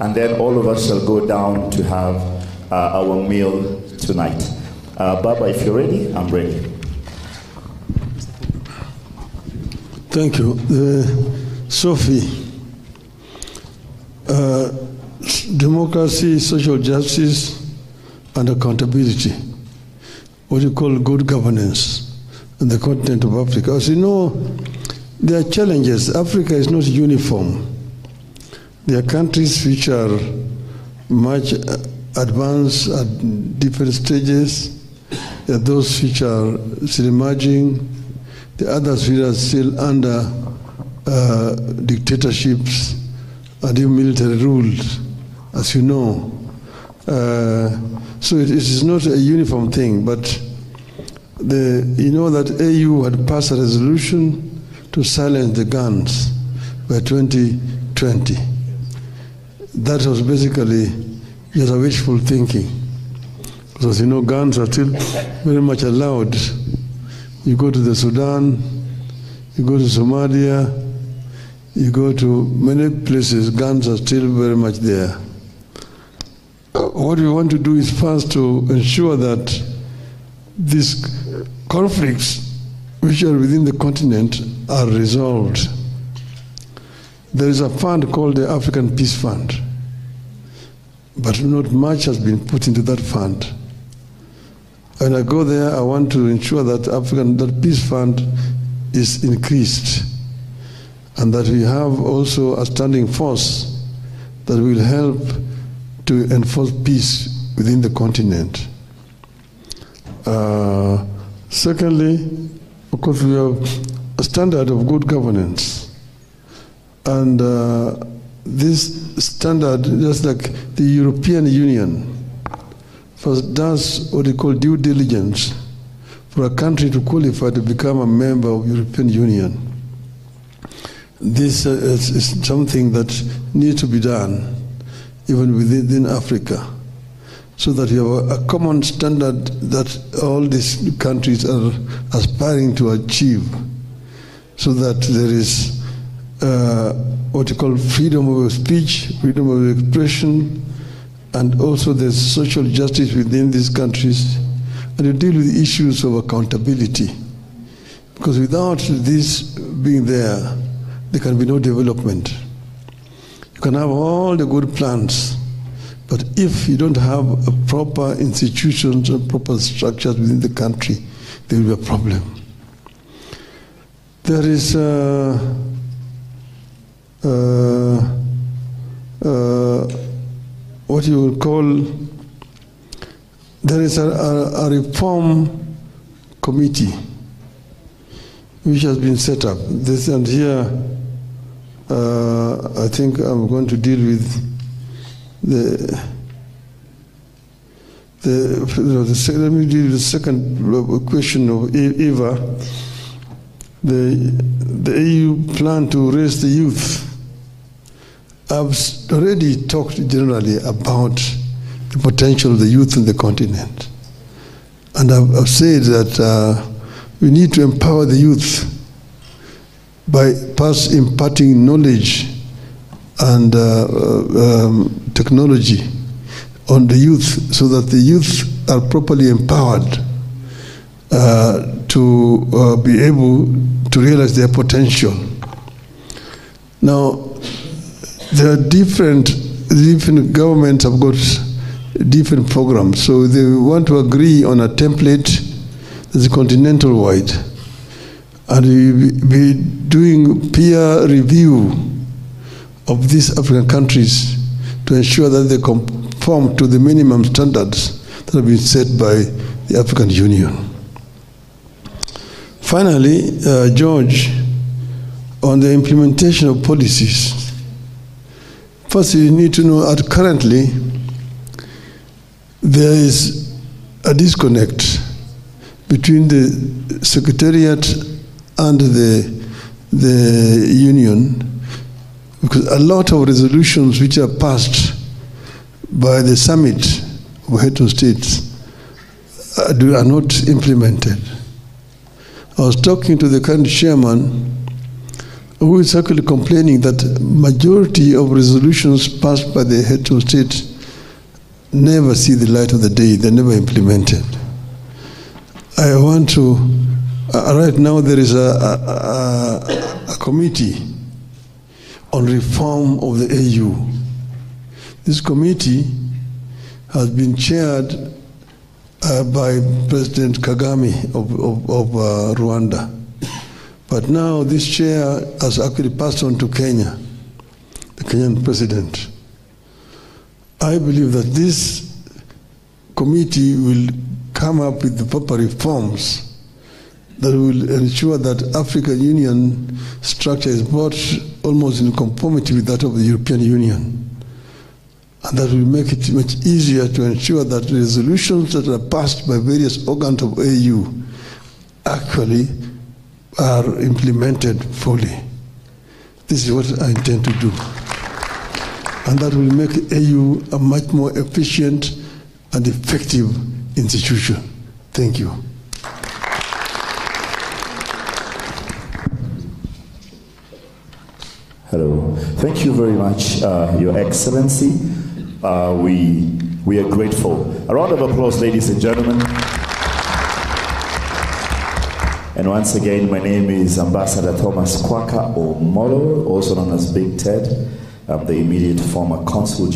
and then all of us shall go down to have uh, our meal tonight. Uh, Baba, if you're ready, I'm ready. Thank you. Uh, Sophie, uh, democracy, social justice, and accountability, what you call good governance in the continent of Africa. As you know, there are challenges. Africa is not uniform. There are countries which are much advanced at different stages. There are those which are still emerging. The others which are still under uh, dictatorships and even military rules, as you know. Uh, so it, it is not a uniform thing, but the, you know that AU had passed a resolution to silence the guns by 2020. That was basically just a wishful thinking. Because you know, guns are still very much allowed. You go to the Sudan, you go to Somalia, you go to many places, guns are still very much there. What we want to do is first to ensure that these conflicts which are within the continent are resolved. There is a fund called the African Peace Fund, but not much has been put into that fund. When I go there, I want to ensure that African that peace fund is increased, and that we have also a standing force that will help to enforce peace within the continent. Uh, secondly, of course, we have a standard of good governance, and uh, this standard, just like the European Union, first does what they call due diligence for a country to qualify to become a member of European Union. This uh, is, is, something that needs to be done even within Africa so that we have a, a common standard that all these countries are aspiring to achieve so that there is uh, what you call freedom of speech, freedom of expression, and also there's social justice within these countries, and you deal with issues of accountability. Because without this being there, there can be no development. You can have all the good plans, but if you don't have proper institutions and proper structures within the country, there will be a problem. There is uh, what you would call there is a, a, a, reform committee which has been set up. This and here, uh, I think I'm going to deal with the. The, the, let me deal with the second question of Eva. The, the EU plan to raise the youth I've already talked generally about the potential of the youth in the continent. And I've, I've said that uh, we need to empower the youth by first imparting knowledge and uh, um, technology on the youth so that the youth are properly empowered uh, to uh, be able to realize their potential. Now, there are different different governments have got different programs. So they want to agree on a template that's continental wide. And we be doing peer review of these African countries to ensure that they conform to the minimum standards that have been set by the African Union. Finally, uh, George, on the implementation of policies, First, you need to know that currently there is a disconnect between the secretariat and the, the union because a lot of resolutions which are passed by the summit of head of states are not implemented. I was talking to the current chairman who is actually complaining that majority of resolutions passed by the head of state never see the light of the day, they're never implemented. I want to, uh, right now there is a, a, a, a committee on reform of the AU. This committee has been chaired uh, by President Kagame of, of, of uh, Rwanda. But now this chair has actually passed on to Kenya, the Kenyan president. I believe that this committee will come up with the proper reforms that will ensure that African Union structure is brought almost in conformity with that of the European Union. And that will make it much easier to ensure that resolutions that are passed by various organs of AU actually are implemented fully. This is what I intend to do. And that will make AU a much more efficient and effective institution. Thank you. Hello. Thank you very much, uh, Your Excellency. Uh, we, we are grateful. A round of applause, ladies and gentlemen. And once again, my name is Ambassador Thomas Kwaka Omolo, also known as Big Ted. I'm the immediate former consul